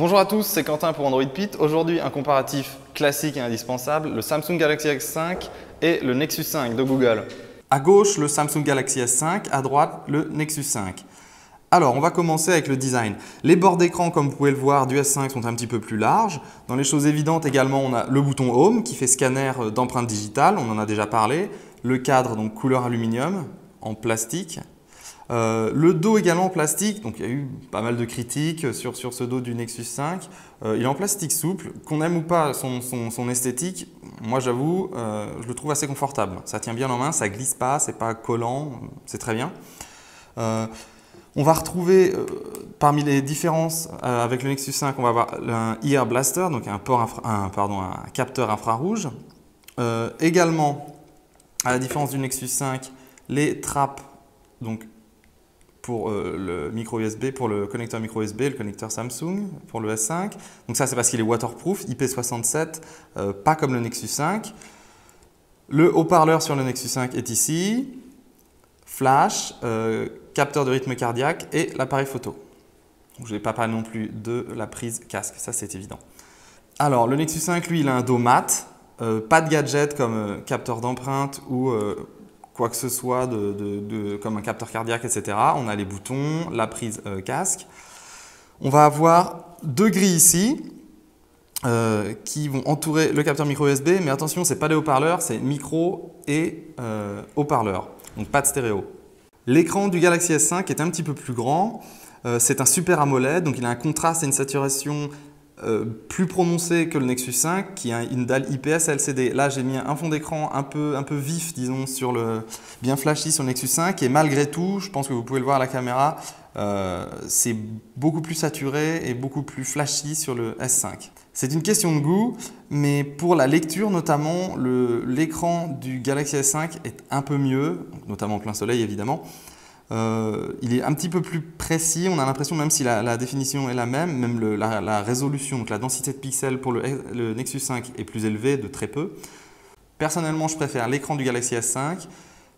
Bonjour à tous, c'est Quentin pour Android Pit. Aujourd'hui, un comparatif classique et indispensable, le Samsung Galaxy S5 et le Nexus 5 de Google. À gauche, le Samsung Galaxy S5, à droite, le Nexus 5. Alors, on va commencer avec le design. Les bords d'écran, comme vous pouvez le voir, du S5 sont un petit peu plus larges. Dans les choses évidentes également, on a le bouton Home qui fait scanner euh, d'empreintes digitales, on en a déjà parlé. Le cadre, donc couleur aluminium, en plastique. Euh, le dos également en plastique, donc il y a eu pas mal de critiques sur, sur ce dos du Nexus 5. Euh, il est en plastique souple, qu'on aime ou pas son, son, esthétique, moi j'avoue, je le trouve assez confortable. Ça tient bien en main, ça glisse pas, c'est pas collant, c'est très bien. On va retrouver euh, parmi les différences euh, avec le Nexus 5, on va avoir un Ear Blaster, donc un, port pardon, un capteur infrarouge. Euh, également, à la différence du Nexus 5, les trappes donc pour le micro USB, pour le connecteur micro USB, le connecteur Samsung pour le S5. Donc ça c'est parce qu'il est waterproof, IP67, pas comme le Nexus 5. Le haut-parleur sur le Nexus 5 est ici flash, euh, capteur de rythme cardiaque et l'appareil photo. je n'ai pas parlé non plus de la prise casque, ça c'est évident. Alors le Nexus 5, lui, il a un dos mat, euh, pas de gadget comme euh, capteur d'empreinte ou quoi que ce soit de, comme un capteur cardiaque, etc. On a les boutons, la prise casque. On va avoir deux grilles ici qui vont entourer le capteur micro USB, mais attention, ce n'est pas des haut-parleurs, c'est micro et haut-parleur donc pas de stéréo. L'écran du Galaxy S5 est un petit peu plus grand. Euh, c'est un Super AMOLED, donc il a un contraste et une saturation euh, plus prononcé que le Nexus 5 qui a une dalle IPS LCD. Là, j'ai mis un fond d'écran un peu, un peu vif, disons, sur le, bien flashy sur le Nexus 5 et malgré tout, je pense que vous pouvez le voir à la caméra, euh, c'est beaucoup plus saturé et beaucoup plus flashy sur le S5. C'est une question de goût, mais pour la lecture notamment, l'écran du Galaxy S5 est un peu mieux, notamment en plein soleil évidemment. Euh, il est un petit peu plus précis, on a l'impression, même si la, définition est la même, même la, résolution, donc la densité de pixels pour le, Nexus 5 est plus élevée de très peu. Personnellement, je préfère l'écran du Galaxy S5,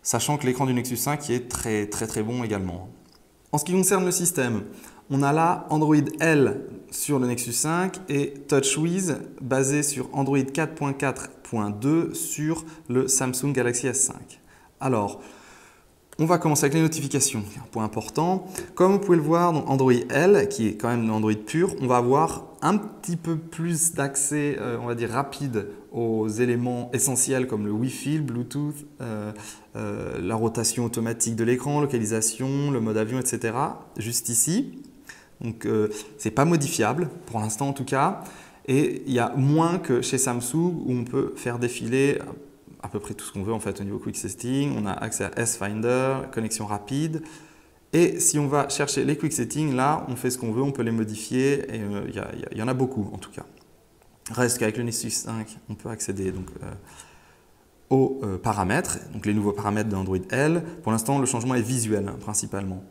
sachant que l'écran du Nexus 5 est très très très bon également. En ce qui concerne le système, on a là Android L sur le Nexus 5 et TouchWiz basé sur Android 4.4.2 sur le Samsung Galaxy S5. Alors, on va commencer avec les notifications, un point important. Comme vous pouvez le voir, dans Android L, qui est quand même Android pur, on va avoir un petit peu plus d'accès, euh, on va dire, rapide aux éléments essentiels comme le Wi-Fi, Bluetooth, euh, euh, la rotation automatique de l'écran, localisation, le mode avion, etc. Juste ici. Donc, ce n'est pas modifiable, pour l'instant en tout cas. Et il y a moins que chez Samsung où on peut faire défiler à peu près tout ce qu'on veut en fait au niveau Quick Setting. On a accès à S-Finder, connexion rapide. Et si on va chercher les Quick Settings, là, on fait ce qu'on veut, on peut les modifier. Et euh, il y, en a beaucoup en tout cas. Reste qu'avec le Nexus 5, on peut accéder donc, euh, aux euh, paramètres, donc les nouveaux paramètres d'Android L. Pour l'instant, le changement est visuel hein, principalement.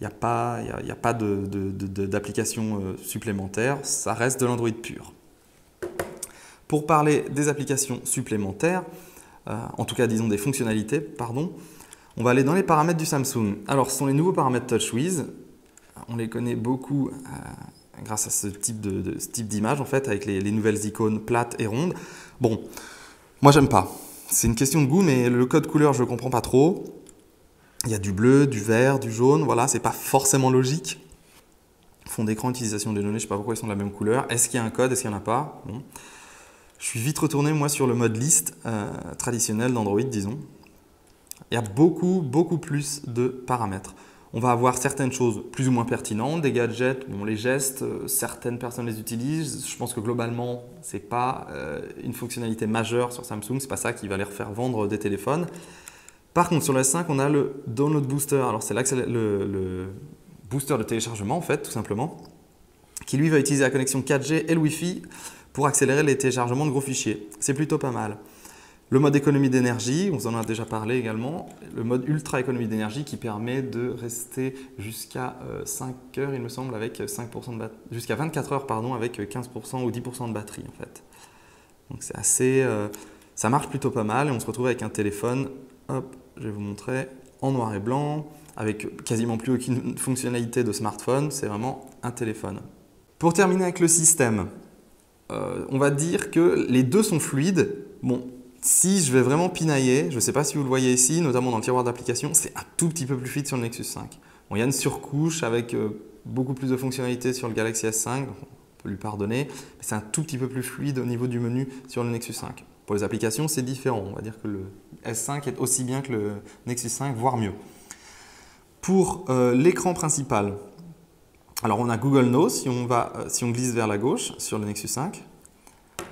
Il n'y a pas, y a, pas d'application supplémentaire, ça reste de l'Android pur. Pour parler des applications supplémentaires, euh, en tout cas disons des fonctionnalités, pardon, on va aller dans les paramètres du Samsung. Alors ce sont les nouveaux paramètres TouchWiz, on les connaît beaucoup euh, grâce à ce type de, type d'image en fait, avec les, nouvelles icônes plates et rondes. Bon, moi j'aime pas. C'est une question de goût, mais le code couleur je ne comprends pas trop. Il y a du bleu, du vert, du jaune, voilà, c'est pas forcément logique. Fond d'écran, utilisation des données, je sais pas pourquoi ils sont de la même couleur. Est-ce qu'il y a un code, est-ce qu'il n'y en a pas? Je suis vite retourné moi sur le mode liste euh, traditionnel d'Android, disons. Il y a beaucoup, beaucoup plus de paramètres. On va avoir certaines choses plus ou moins pertinentes, des gadgets, bon, les gestes, euh, certaines personnes les utilisent. Je pense que globalement, ce n'est pas euh, une fonctionnalité majeure sur Samsung, ce n'est pas ça qui va les refaire vendre des téléphones. Par contre, sur le S5, on a le Download Booster. Alors, c'est le, le booster de téléchargement, en fait, tout simplement, qui lui va utiliser la connexion 4G et le Wi-Fi pour accélérer les téléchargements de gros fichiers. C'est plutôt pas mal. Le mode économie d'énergie, on en a déjà parlé également, le mode ultra économie d'énergie qui permet de rester jusqu'à 5 euh, heures, il me semble, avec 5% de jusqu'à 24 heures pardon, avec 15% ou 10% de batterie en fait. Donc c'est assez, euh, ça marche plutôt pas mal et on se retrouve avec un téléphone, hop, je vais vous montrer, en noir et blanc, avec quasiment plus aucune fonctionnalité de smartphone, c'est vraiment un téléphone. Pour terminer avec le système, euh, on va dire que les deux sont fluides. Bon, si je vais vraiment pinailler, je ne sais pas si vous le voyez ici, notamment dans le tiroir d'application, c'est un tout petit peu plus fluide sur le Nexus 5. Bon, il y a une surcouche avec euh, beaucoup plus de fonctionnalités sur le Galaxy S5, donc on peut lui pardonner, mais c'est un tout petit peu plus fluide au niveau du menu sur le Nexus 5. Pour les applications, c'est différent. On va dire que le S5 est aussi bien que le Nexus 5, voire mieux. Pour euh, l'écran principal, alors on a Google Now, si on, va, euh, si on glisse vers la gauche sur le Nexus 5,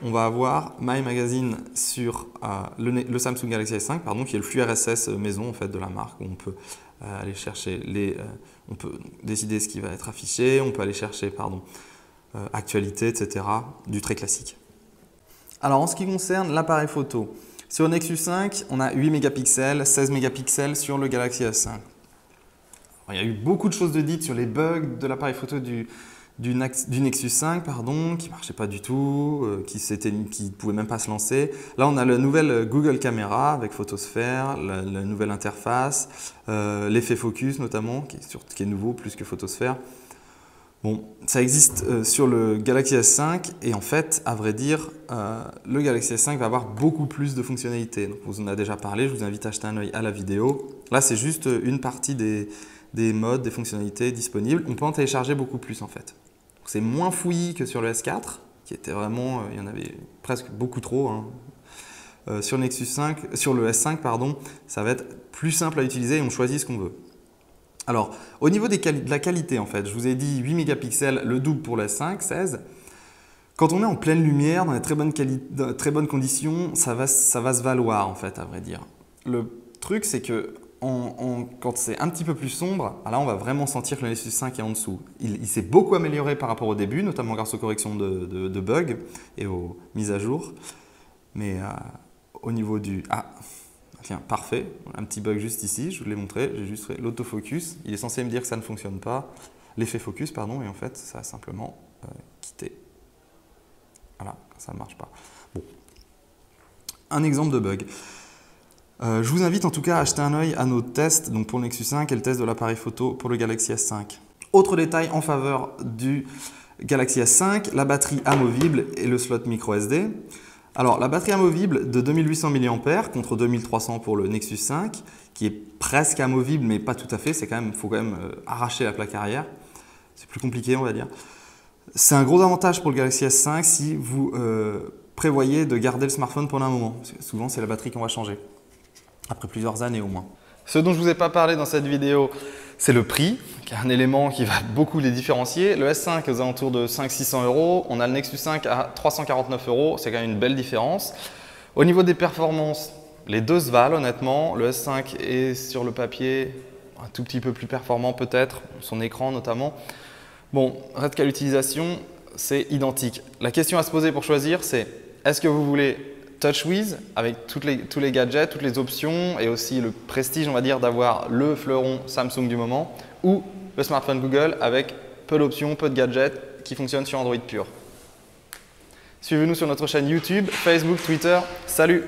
on va avoir My Magazine sur euh, le, Samsung Galaxy S5, pardon, qui est le flux RSS maison en fait, de la marque, où on peut aller chercher les, on peut décider ce qui va être affiché, on peut aller chercher pardon, actualité, etc., du très classique. Alors en ce qui concerne l'appareil photo, sur le Nexus 5, on a 8 mégapixels, 16 mégapixels sur le Galaxy S5. Il y a eu beaucoup de choses de dites sur les bugs de l'appareil photo du, Nexus 5 pardon, qui ne marchait pas du tout, euh, qui ne pouvait même pas se lancer. Là, on a la nouvelle Google Caméra avec Photosphère, la, nouvelle interface, euh, l'effet focus notamment, qui est, nouveau plus que Photosphère. Bon, ça existe euh, sur le Galaxy S5 et en fait, à vrai dire, euh, le Galaxy S5 va avoir beaucoup plus de fonctionnalités. Donc, vous en avez déjà parlé, je vous invite à jeter un œil à la vidéo. Là, c'est juste une partie des, modes, des fonctionnalités disponibles. On peut en télécharger beaucoup plus en fait. C'est moins fouillis que sur le S4, qui était vraiment, euh, il y en avait presque beaucoup trop. Hein. sur, Nexus 5, sur le S5, pardon, ça va être plus simple à utiliser et on choisit ce qu'on veut. Alors, au niveau de la qualité, en fait, je vous ai dit 8 mégapixels, le double pour la 5, 16. Quand on est en pleine lumière, dans des très bonnes, très bonnes conditions, ça va, ça va se valoir, en fait, à vrai dire. Le truc, c'est que quand c'est un petit peu plus sombre, là, on va vraiment sentir que le Nexus 5 est en dessous. Il, s'est beaucoup amélioré par rapport au début, notamment grâce aux corrections de, bugs et aux mises à jour. Mais euh, au niveau du... Ah, Tiens, parfait. Un petit bug juste ici, je vous l'ai montré. J'ai juste fait l'autofocus. Il est censé me dire que ça ne fonctionne pas. L'effet focus, pardon, et en fait, ça a simplement euh, quitté. Voilà, ça ne marche pas. Bon. Un exemple de bug. Euh, je vous invite en tout cas à acheter un œil à nos tests donc pour le Nexus 5 et le test de l'appareil photo pour le Galaxy S5. Autre détail en faveur du Galaxy S5, la batterie amovible et le slot micro SD. Alors, la batterie amovible de 2800 mAh contre 2300 pour le Nexus 5, qui est presque amovible, mais pas tout à fait. C'est quand même, faut quand même euh, arracher la plaque arrière. C'est plus compliqué, on va dire. C'est un gros avantage pour le Galaxy S5 si vous euh, prévoyez de garder le smartphone pendant un moment. souvent, c'est la batterie qu'on va changer, après plusieurs années au moins. Ce dont je ne vous ai pas parlé dans cette vidéo, c'est le prix, qui est un élément qui va beaucoup les différencier. Le S5 aux alentours de 500-600 euros, on a le Nexus 5 à 349 euros, c'est quand même une belle différence. Au niveau des performances, les deux se valent honnêtement. Le S5 est sur le papier un tout petit peu plus performant peut-être, son écran notamment. Bon, reste qu'à l'utilisation, c'est identique. La question à se poser pour choisir, c'est est-ce que vous voulez TouchWiz avec tous les gadgets, toutes les options et aussi le prestige, on va dire, d'avoir le fleuron Samsung du moment ou le smartphone Google avec peu d'options, peu de gadgets qui fonctionnent sur Android pur. Suivez-nous sur notre chaîne YouTube, Facebook, Twitter. Salut